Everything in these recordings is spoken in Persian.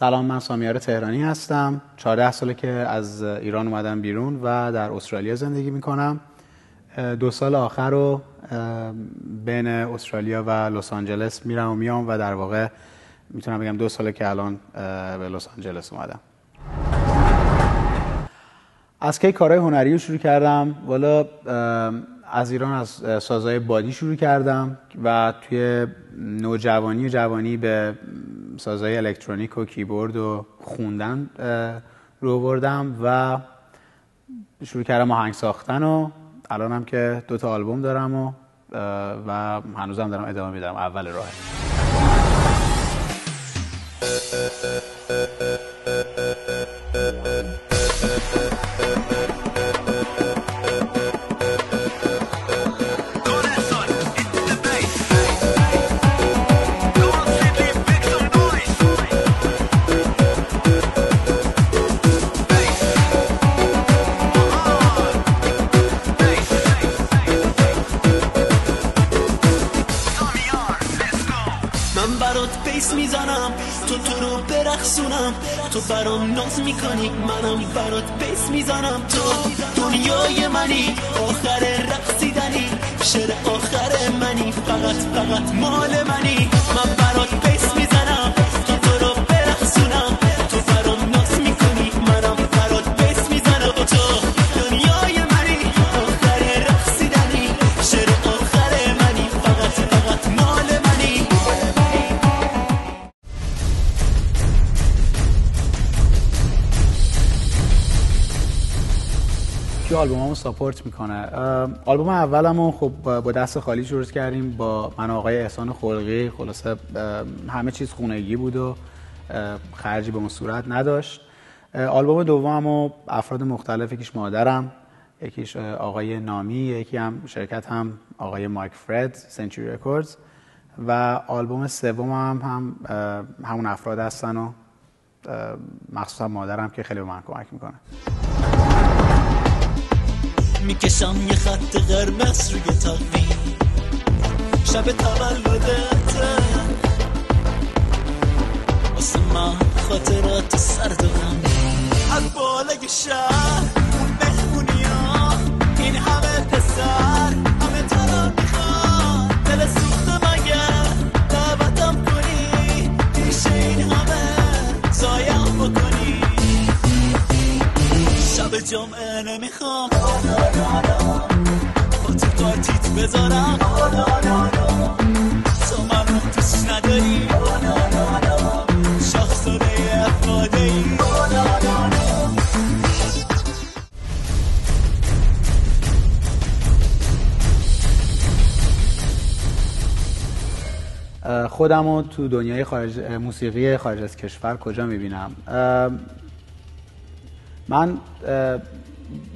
سلام من سامیار تهرانی هستم. 14 ساله که از ایران اومدم بیرون و در استرالیا زندگی می‌کنم. دو سال آخر رو بین استرالیا و لس آنجلس میرم و میام و در واقع می‌تونم بگم دو ساله که الان به لس آنجلس اومدم. از کی کارهای هنری رو شروع کردم؟ والا از ایران از سازهای بادی شروع کردم و توی نوجوانی و جوانی به سازهای الکترونیک و کیبورد و خوندن رو بردم و شروع کردم آهنگ ساختن و الانم که دو تا آلبوم دارم و و هنوزم دارم ادامه میدم اول راه برام ناز می‌کنی؟ منم برات بیس می‌زنم. تو دنیای منی. آخر support می‌کنه. آلبوم اولمو خب با دست خالی شروع کردیم با من آقای احسان خلقی. خلاصه همه چیز خونگی بود و خرجی به اون صورت نداشت. آلبوم دوممو افراد مختلف یکیش مادرم یکیش آقای نامی یکی هم شرکت هم آقای مایک فرد Century Records. و آلبوم سوم هم, هم همون افراد هستن و مخصوصا مادرم که خیلی به من کمک می‌کنه. می‌کشم یه خط قرمز روی تقویم. شب تولدت واسه من خاطرات سرد و غمگین از بالای شهر اون مهمونی ها. این همه پسر همه تو رو می‌خوان دل سوخته مگر دعوتم کنی؟ پیش این همه زایم بکنی. شب جمعه بذارم تو من رو دوست نداری شاخزاده افاده ای خودم رو تو دنیای خارج موسیقی خارج از کشور کجا می‌بینم؟ من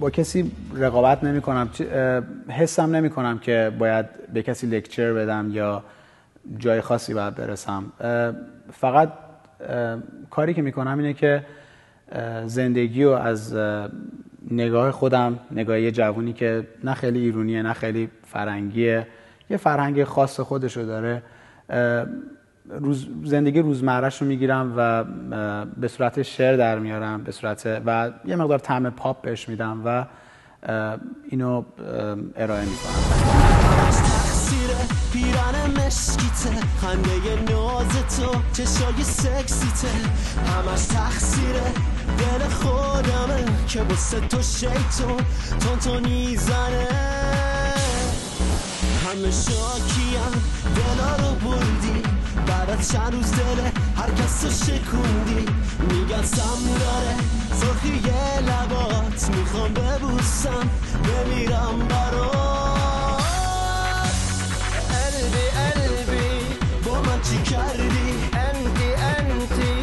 با کسی رقابت نمی کنم حسم نمی کنم که باید به کسی لکچر بدم یا جای خاصی باید برسم. فقط کاری که می‌کنم اینه که زندگی رو از نگاه خودم نگاه یه جوونی که نه خیلی ایرونیه نه خیلی فرنگیه یه فرهنگ خاص خودشو داره. روز زندگی روزمرهش رو می‌گیرم و به صورت شعر در میارم به صورت و یه مقدار طعم پاپ بهش میدم و اینو ارائه می‌کنم. تقصیر پیرن مشکیته. خنده ناز تو چشای سکسیته. همش تقصیره دل خودمه که بسه تو شیطون تون تونی زنه. همه شاکیم دلا رو بردی. بعد از چند روز دله هر کس رو شکوندی میگن سم داره. سرخی لبات می‌خوام ببوسم بمیرم برات. قلبی قلبی با من چی کردی؟ انتی انتی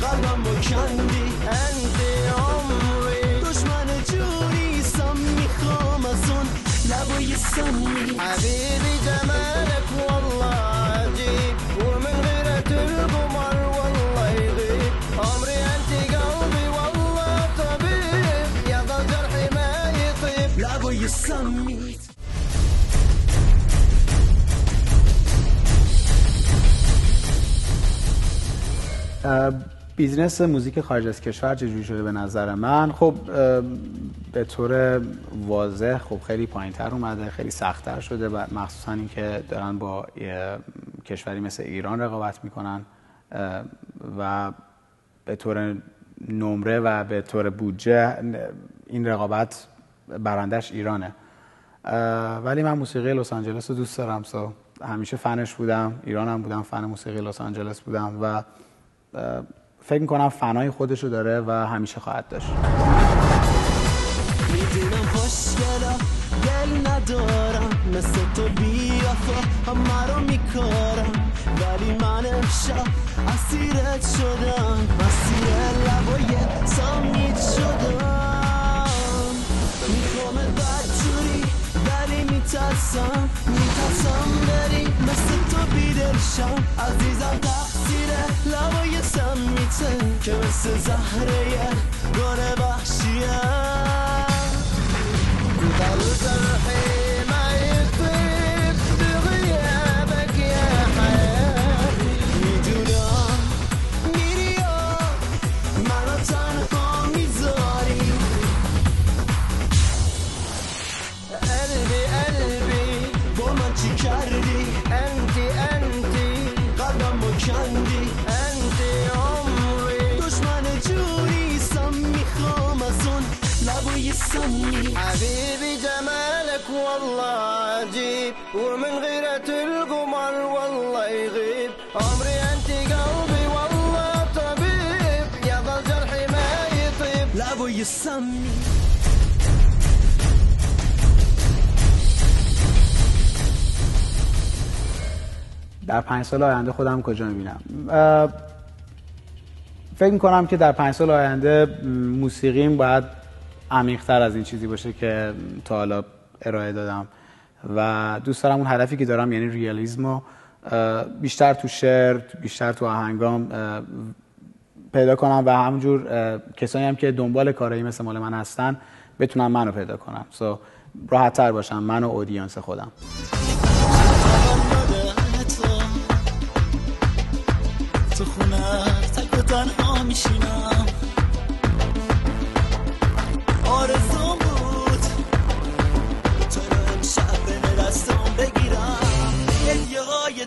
قلبم با کندی. انتی عمری. دشمن جونیستم می‌خوام از اون لبای سمی. حبیبی جمالك والله. business music خارج از کشور چجوری شده به نظر من؟ خب به طور واضح خب خیلی پایین تر اومده خیلی سختتر شده و مخصوصا اینکه دارن با کشوری مثل ایران رقابت می‌کنن و به طور نمره و به طور بودجه این رقابت برندش ایرانه. ولی من موسیقی لس آنجلس رو دوست دارم so همیشه فنش بودم ایرانم بودم فن موسیقی لس آنجلس بودم و فکر می‌کنم فنای خودش رو داره و همیشه خواهد داشت. می‌خوام بدجوری ولی میترسم میترسم بری مثل تو بیدرشم عزیزم تقصیر لبای سمیته که مثل زهره گل وحشیم قلب ومن غيرة القمر والله يغيب. عمري انت قلبي والله طبيب. يظل جرحي ما يطيب. لابوي السمي در پنج سال آینده خودم کجا می‌بینم؟ فکر می‌کنم که در پنج سال آینده موسیقیم باید عمیقتر از این چیزی باشه که تا حالا ارائه دادم. و دوست دارم اون هدفی که دارم یعنی ریالیزم رو بیشتر تو شعر بیشتر تو آهنگام پیدا کنم و همونجور کسانی هم که دنبال کارایی مثل مال من هستن بتونن منو پیدا کنم سو so, راحت تر باشم من و اودینس خودم.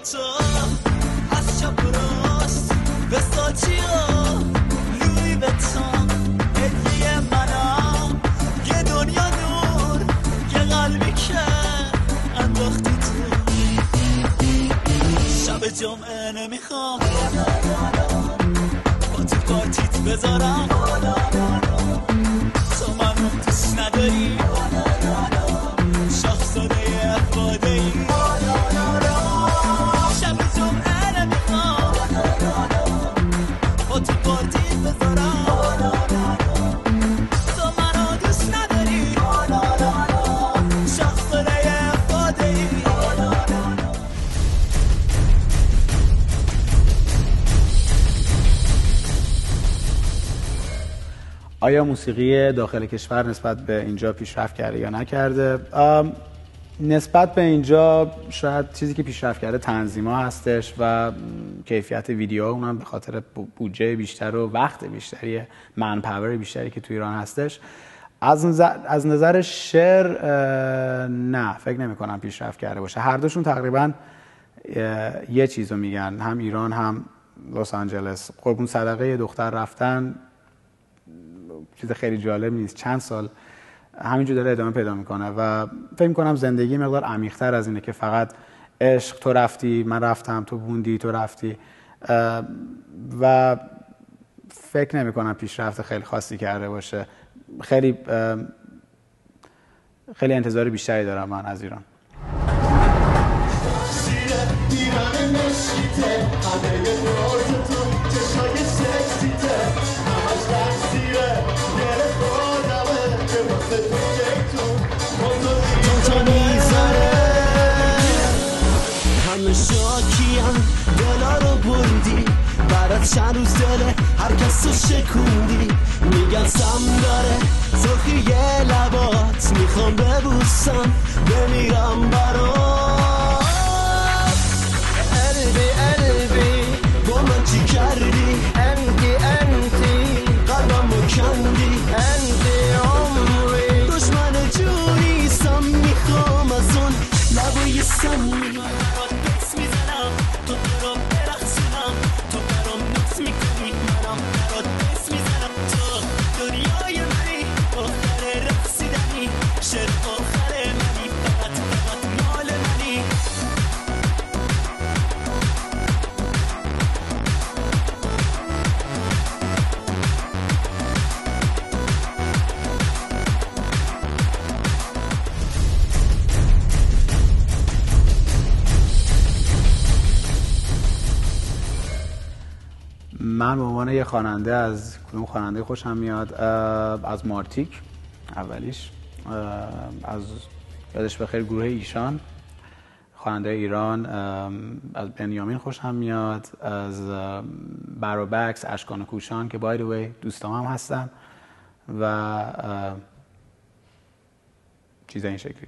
تو از چپ راست به ساچی ها لوی بتام هدیه منم. یه دنیا دور یه قلبی که انداختی تو. شب جمعه نمی‌خوام. با تو پارتیت بذارم. آیا موسیقی داخل کشور نسبت به اینجا پیشرفت کرده یا نکرده؟ نسبت به اینجا شاید چیزی که پیشرفت کرده تنظیما هستش و کیفیت ویدیو اونم به خاطر بودجه بیشتر و وقت بیشتری من پاور بیشتری که تو ایران هستش. از نظر, از نظر شعر نه فکر نمی کنم پیشرفت کرده باشه. هر دوشون تقریبا یه چیزو میگن. هم ایران هم لس آنجلس. قربون صدقه یه دختر رفتن چیز خیلی جالب نیست. چند سال همینجور داره ادامه پیدا می‌کنه و فکر می‌کنم زندگی مقدار عمیقتر از اینه که فقط عشق تو رفتی من رفتم تو بوندی تو رفتی. و فکر نمی کنم پیشرفت خیلی خاصی کرده باشه. خیلی خیلی انتظار بیشتری دارم من از ایران. رو شکوندی میگن سم داره. سرخی لبات می‌خوام ببوسم بمیرم برات. من به عنوان یه خواننده از کدوم خواننده خوشم میاد؟ از مارتیک اولیش. از یادش بخیر گروه ایشان. خواننده ایران از بنیامین خوشم میاد از بروبکس اشکان کوشان که بای وی دوستام هم هستن و چیز این شکلی.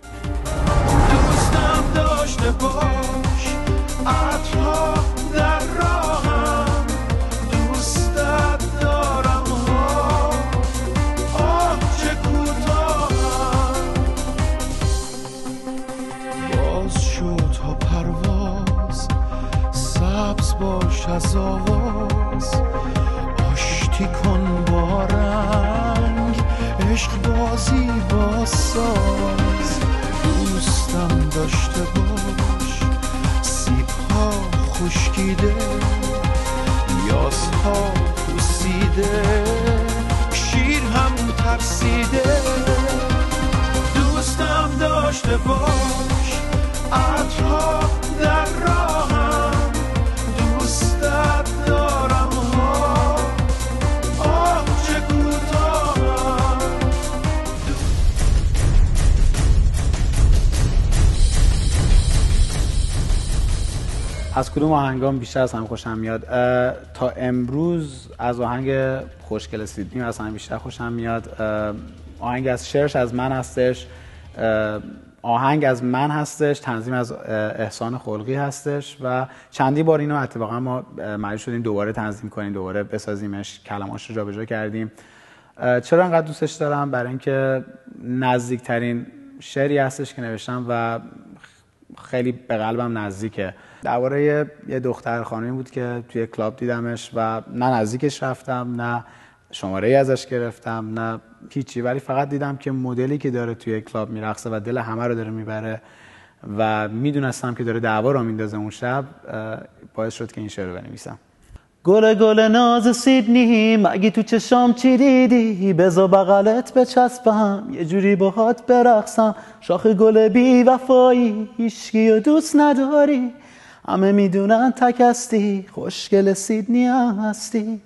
از کدوم آهنگام بیشتر از هم خوشم میاد؟ تا امروز از آهنگ خوشگل سیدنی از هم بیشتر خوشم میاد. آهنگ از شعرش از من هستش. آهنگ از من هستش. تنظیم از احسان خلقی هستش و چندی بار اینو اتفاقا ما مجبور شدیم دوباره تنظیم کنیم دوباره بسازیمش. کلماش رو جابجا کردیم. چرا انقدر دوستش دارم؟ برای اینکه نزدیکترین شعری هستش که نوشتم و خیلی به قلبم نزدیکه. درباره یه دختر خانمی بود که توی کلاب دیدمش و نه نزدیکش رفتم نه شماره ای ازش گرفتم نه هیچی. ولی فقط دیدم که مدلی که داره توی کلاب میرقصه و دل همه رو داره می‌بره و می‌دونستم که داره دعوا رو میندازه اون شب باعث شد که این شعر رو بنویسم. گل گل ناز سیدنی مگی تو چشام چی دیدی؟ بزا بغلت بچسبم یه جوری باهات برقصم. شاخ گل بی وفایی هیچکی و دوست نداری. همه می‌دونن تک هستی خوشگل سیدنی هستی.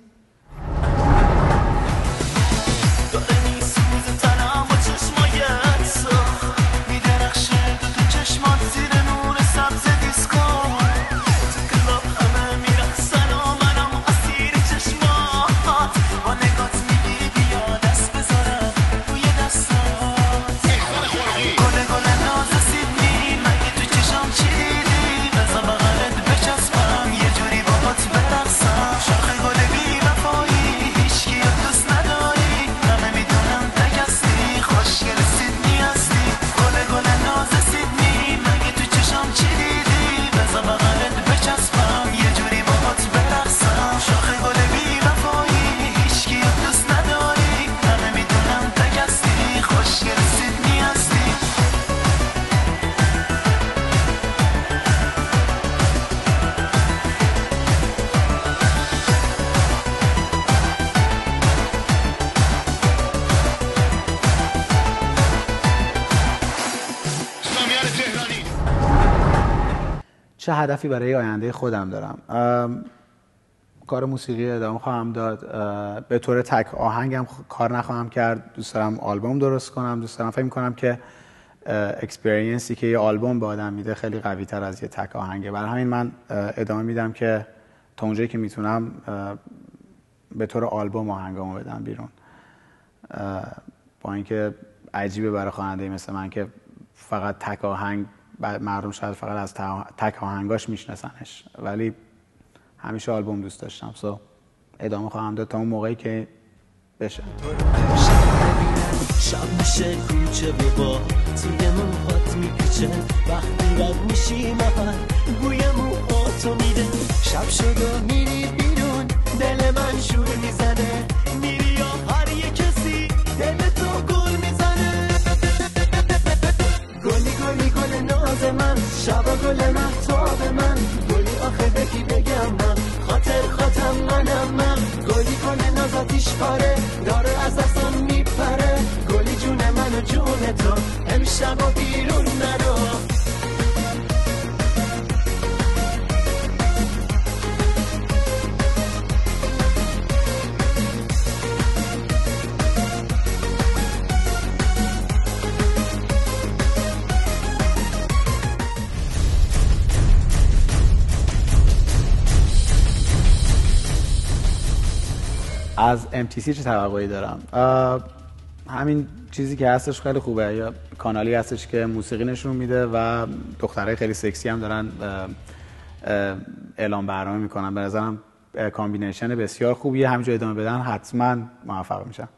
چه هدفی برای آینده خودم دارم؟ کار موسیقی ادامه خواهم داد. به طور تک آهنگم کار نخواهم کرد. دوست دارم آلبوم درست کنم. دوست دارم فکر می‌کنم که اکسپریانسی که یه آلبوم به آدم میده خیلی قوی تر از یه تک آهنگه. برای همین من ادامه میدم که تا اونجایی که می‌تونم به طور آلبوم آهنگامو بدم بیرون. با اینکه عجیبه برای خواننده مثل من که فقط تک آهنگ مردم شاید فقط از تک آهنگاش میشناسنش. ولی همیشه آلبوم دوست داشتم. سو ادامه خواهم داد تا اون موقعی که بشه. شب میشه کوچه با. توی میپیچه. وقتی رد میشی محل بوی میده. شب شد و میری بیرون. دل من شور می‌زنه. من. شبا گل محتاب من. گلی آخه به کی بگم من؟ خاطر خاتم منم من. گلی گل ناز آتیش پاره. داره از دستم میپره. گلی جون من و جون تو. امشب و بیرون نرو از MTC چه توقعی دارم؟ همین چیزی که هستش خیلی خوبه. یه کانالی هستش که موسیقی نشون میده و دخترای خیلی سکسی هم دارن اعلام برنامه می‌کنن. به نظرم combination بسیار خوبیه. همینجا ادامه بدن حتما موفق میشن.